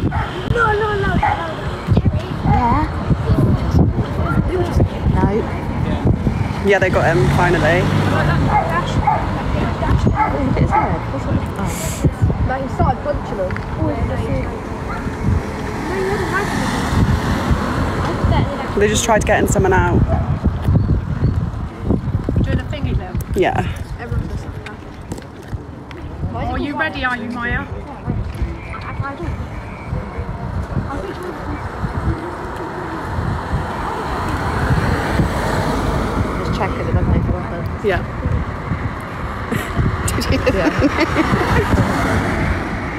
No, no, no. Yeah. No. Yeah, they got um, him finally. Look at his head. What's Like, he started punching him. They just tried getting someone out. Doing a thingy then. Yeah. Everyone does something. Are you ready, are you, Maya? Just check it, it doesn't make a weapon. Yeah.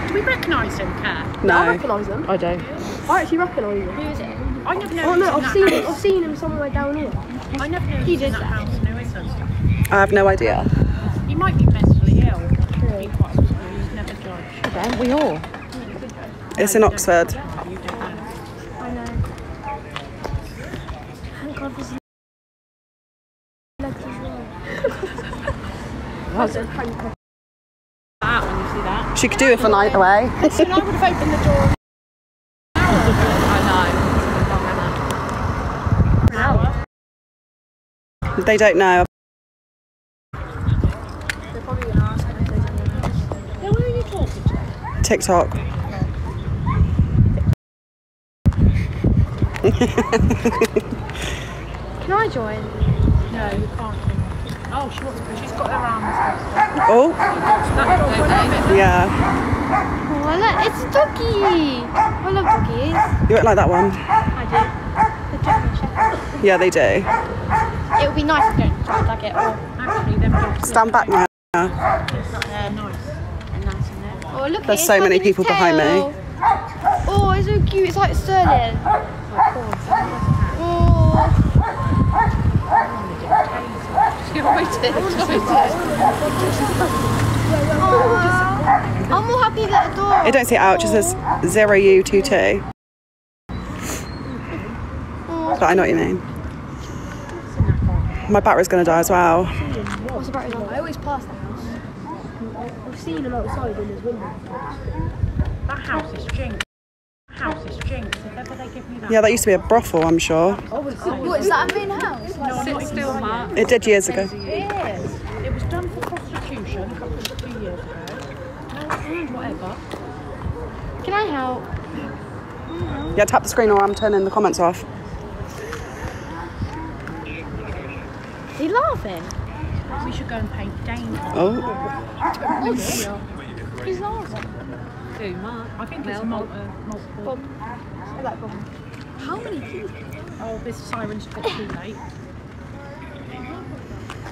Do we recognise him, Kat? I recognise them. I don't. I actually recognise them. Who is it? I never know Oh no, I've seen him. house. I've seen him somewhere down here. I never know He who's in that that. house and who isn't. I have no idea. He might be mentally ill. Be quite possible. He's never judged. Then we all. It's in Oxford. You don't know. I know. Thank God there's legs as well. That when you see that. She could do it for night away. I would have opened the door. They don't know. They're probably gonna ask him if there's anyone else. Yeah, Can I join? No, you can't. Oh, she wants, she's got her arms. Oh, That dog went up it. yeah. Oh, I like, it's a doggy. I love doggies. You won't like that one. I do. The German Shepherd. Yeah, they do. It would be nice if you don't try like it. Or, Actually, them dogs Stand back now. they're nice. And nice in there. oh, look There's it's so many tugging its people behind me. Oh, it's so cute. It's like Sterling. Oh, oh. I'm more happy that the door. It don't say ouch, it says 0U22. But I know what you mean. My battery's going to die as well. What's the battery I always pass the house. I've seen him outside in his window. That house is jinx. Yeah, that used to be a brothel, I'm sure. What is that a main house? No, I'm still, Mark. It did years ago. It is. It was done for prostitution a couple of two years ago. No, whatever. Can I help? Yeah, tap the screen or I'm turning the comments off. Are you laughing? We should go and paint Dane. Oh, He's laughing. Who, Mark? I think it's mul- uh, multiple. I like Bob. How many people? Oh, this siren's got too late.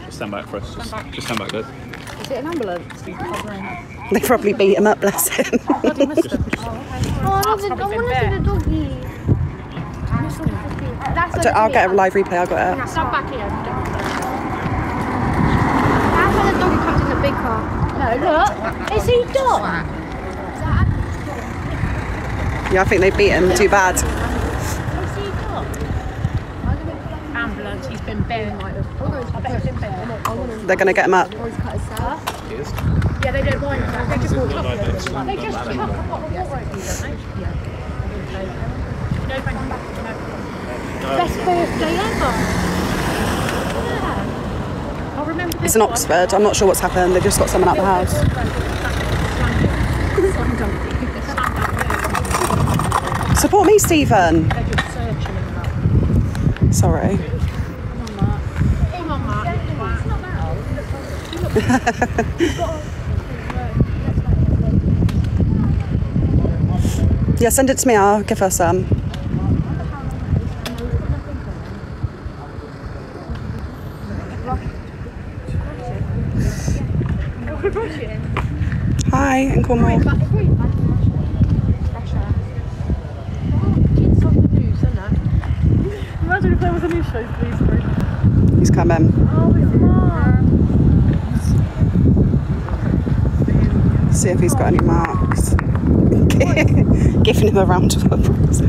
Just stand back for us. Just, just stand back, Liz. Is it an ambulance? they probably beat him up, bless him. Bloody. Oh, I love the, I probably want been to see there. the doggy. That's I don't- I'll get a live replay, I'll got it. Stand back here. That's when the doggy comes in the big car. No, look. Is he done? Yeah, I think they beat him too bad. Is he done? Ambulance. He's been bare. I bet he's been bare. They're going to get him up. Yeah, they don't mind. They just walk up. They just chuck a bottle of water over you, don't they? Yeah. No, thank you. No. Best birthday ever. Yeah. I remember this It's in. Oxford. I'm not sure what's happened. They've just got someone out the house. Support me, Stephen. Sorry. Yeah, send it to me. I'll give her some. Hi, in Cornwall. If there was a news show, please. He's coming. Oh. See if he's got any marks. Giving him a round of applause.